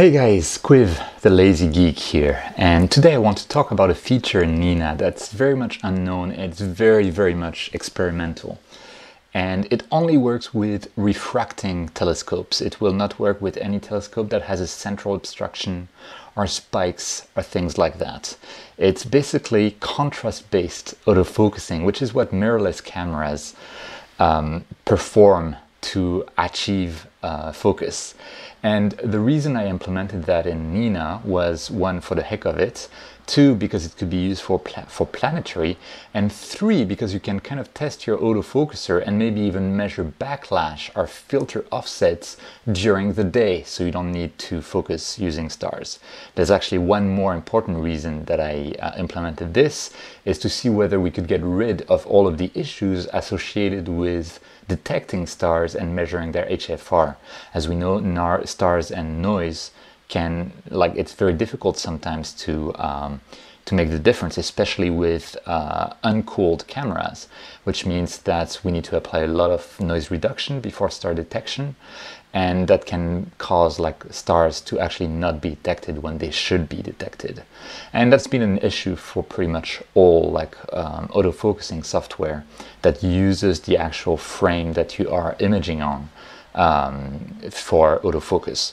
Hey guys, Cuiv, the lazy geek here, and today I want to talk about a feature in Nina that's very much unknown, it's very, very much experimental. And it only works with refracting telescopes. It will not work with any telescope that has a central obstruction or spikes or things like that. It's basically contrast-based autofocusing, which is what mirrorless cameras um, perform to achieve uh, focus. And the reason I implemented that in Nina was one, for the heck of it, two, because it could be used for, pla for planetary, and three, because you can kind of test your autofocuser and maybe even measure backlash or filter offsets during the day, so you don't need to focus using stars. There's actually one more important reason that I uh, implemented this, is to see whether we could get rid of all of the issues associated with detecting stars and measuring their HFR. As we know, stars and noise can, like, it's very difficult sometimes to um, to make the difference, especially with uh, uncooled cameras, which means that we need to apply a lot of noise reduction before star detection. And that can cause like stars to actually not be detected when they should be detected. And that's been an issue for pretty much all like um, autofocusing software that uses the actual frame that you are imaging on um, for autofocus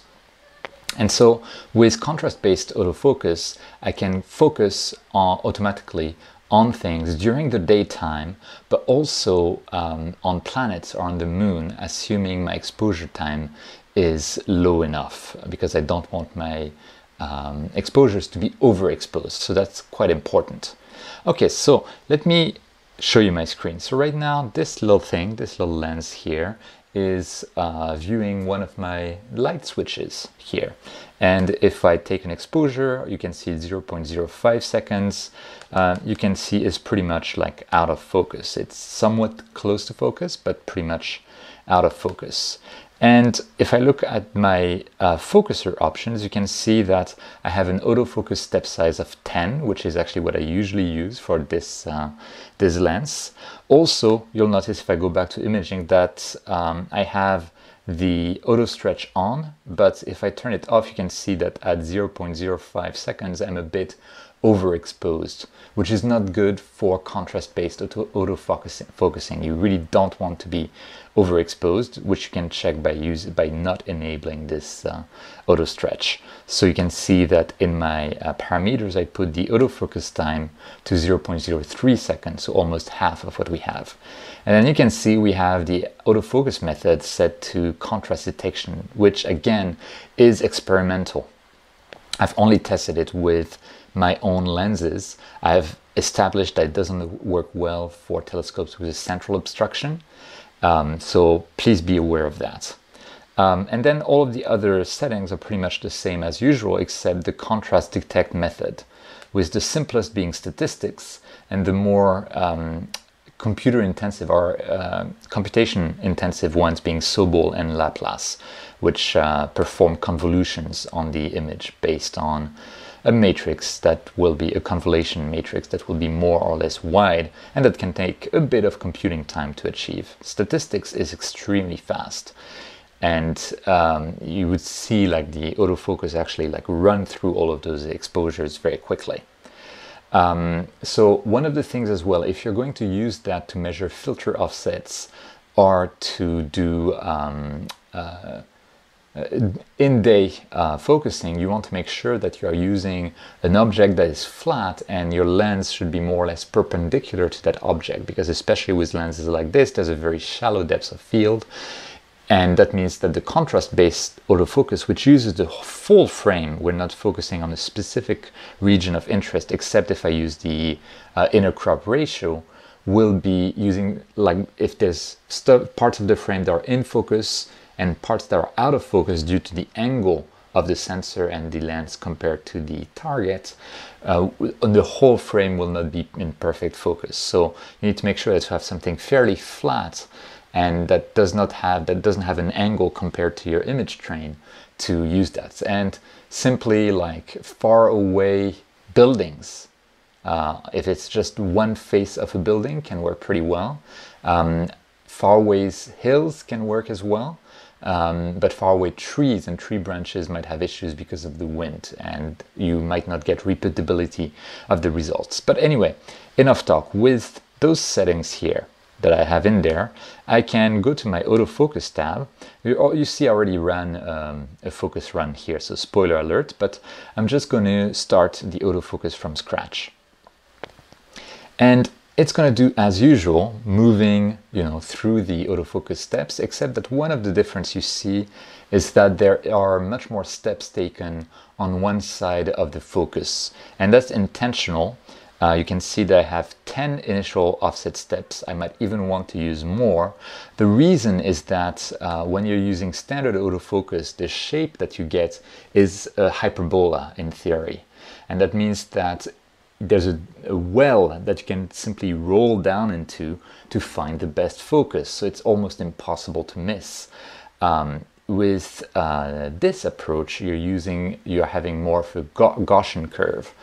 and so with contrast-based autofocus I can focus on automatically on things during the daytime, but also um, on planets or on the moon, assuming my exposure time is low enough, because I don't want my um, exposures to be overexposed. So that's quite important. Okay, so let me show you my screen. So right now, this little thing, this little lens here, is uh, viewing one of my light switches here. And if I take an exposure, you can see 0.05 seconds. Uh, you can see is pretty much like out of focus. It's somewhat close to focus, but pretty much out of focus. And if I look at my uh, focuser options, you can see that I have an autofocus step size of 10, which is actually what I usually use for this, uh, this lens. Also, you'll notice if I go back to imaging that um, I have the auto stretch on, but if I turn it off, you can see that at 0.05 seconds, I'm a bit overexposed, which is not good for contrast-based auto focusing. You really don't want to be overexposed, which you can check by use by not enabling this uh, auto stretch. So you can see that in my uh, parameters, I put the autofocus time to 0.03 seconds, so almost half of what we have. And then you can see we have the autofocus method set to contrast detection, which again is experimental. I've only tested it with my own lenses. I've established that it doesn't work well for telescopes with a central obstruction. Um, so please be aware of that. Um, and then all of the other settings are pretty much the same as usual, except the contrast detect method, with the simplest being statistics and the more um, computer intensive or uh, computation intensive ones being Sobel and Laplace, which uh, perform convolutions on the image based on a matrix that will be a convolution matrix that will be more or less wide and that can take a bit of computing time to achieve. Statistics is extremely fast and um, you would see like the autofocus actually like run through all of those exposures very quickly. Um, so one of the things as well, if you're going to use that to measure filter offsets or to do um, uh, uh, in-day uh, focusing, you want to make sure that you are using an object that is flat and your lens should be more or less perpendicular to that object because especially with lenses like this, there's a very shallow depth of field. And that means that the contrast-based autofocus, which uses the full frame, we're not focusing on a specific region of interest, except if I use the uh, inner crop ratio, will be using, like if there's parts of the frame that are in focus, and parts that are out of focus due to the angle of the sensor and the lens compared to the target, uh, the whole frame will not be in perfect focus. So you need to make sure that you have something fairly flat and that does not have that doesn't have an angle compared to your image train to use that. And simply like far away buildings, uh, if it's just one face of a building, can work pretty well. Um, far away hills can work as well. Um, but far away trees and tree branches might have issues because of the wind and you might not get repeatability of the results. But anyway, enough talk. With those settings here that I have in there, I can go to my autofocus tab. You, you see I already ran um, a focus run here, so spoiler alert, but I'm just going to start the autofocus from scratch. And it's going to do as usual, moving you know through the autofocus steps, except that one of the difference you see is that there are much more steps taken on one side of the focus, and that's intentional. Uh, you can see that I have 10 initial offset steps. I might even want to use more. The reason is that uh, when you're using standard autofocus, the shape that you get is a hyperbola in theory. And that means that there's a, a, well that you can simply roll down into to find the best focus. So it's almost impossible to miss. Um, with uh, this approach, you're using, you're having more of a Gaussian curve.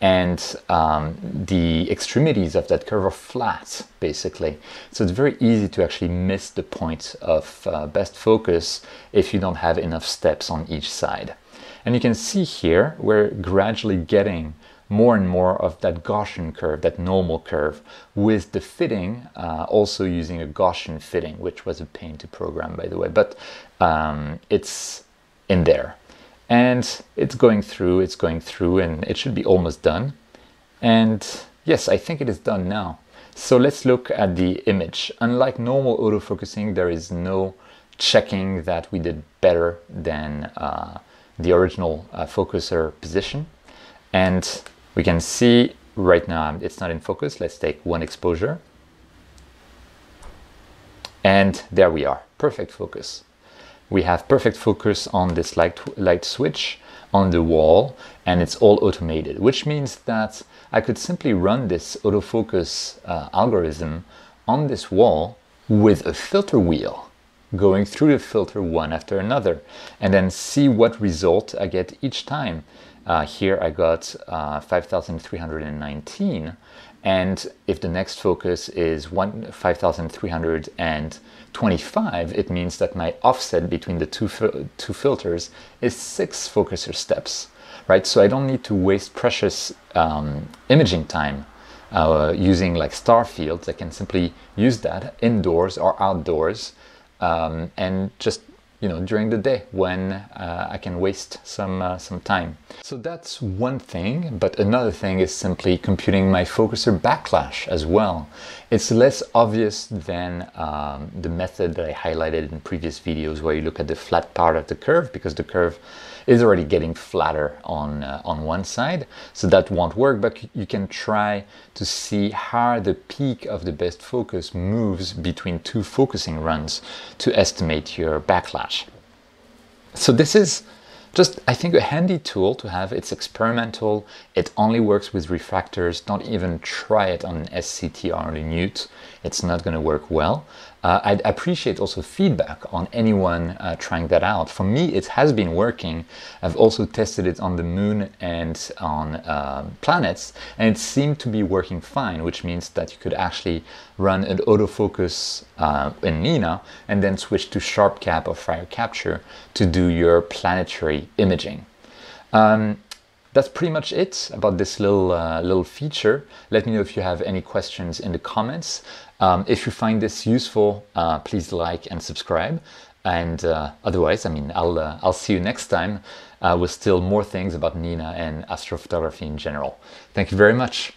And um, the extremities of that curve are flat, basically. So it's very easy to actually miss the point of uh, best focus if you don't have enough steps on each side. And you can see here, we're gradually getting more and more of that Gaussian curve, that normal curve, with the fitting uh, also using a Gaussian fitting, which was a pain to program, by the way, but um, it's in there. And it's going through, it's going through, and it should be almost done. And yes, I think it is done now. So let's look at the image. Unlike normal autofocusing, there is no checking that we did better than uh, the original uh, focuser position. And we can see right now it's not in focus. Let's take one exposure. And there we are, perfect focus. We have perfect focus on this light, light switch on the wall and it's all automated, which means that I could simply run this autofocus uh, algorithm on this wall with a filter wheel going through the filter one after another and then see what result I get each time. Uh, here I got uh, 5,319 and if the next focus is 5,325, it means that my offset between the two, two filters is six focuser steps, right? So I don't need to waste precious um, imaging time uh, using like star fields. I can simply use that indoors or outdoors um, and just you know during the day when uh, I can waste some uh, some time. So that's one thing, but another thing is simply computing my focuser backlash as well. It's less obvious than um, the method that I highlighted in previous videos where you look at the flat part of the curve because the curve is already getting flatter on, uh, on one side. So that won't work, but you can try to see how the peak of the best focus moves between two focusing runs to estimate your backlash. So this is just, I think, a handy tool to have. It's experimental. It only works with refractors. Don't even try it on an SCT or a Newt. It's not going to work well. Uh, I'd appreciate also feedback on anyone uh, trying that out. For me, it has been working. I've also tested it on the moon and on uh, planets, and it seemed to be working fine, which means that you could actually run an autofocus uh, in Nina and then switch to SharpCap or FireCapture to do your planetary imaging. Um, that's pretty much it about this little uh, little feature. Let me know if you have any questions in the comments. Um, if you find this useful, uh, please like and subscribe. And uh, otherwise, I mean, I'll uh, I'll see you next time uh, with still more things about Nina and astrophotography in general. Thank you very much.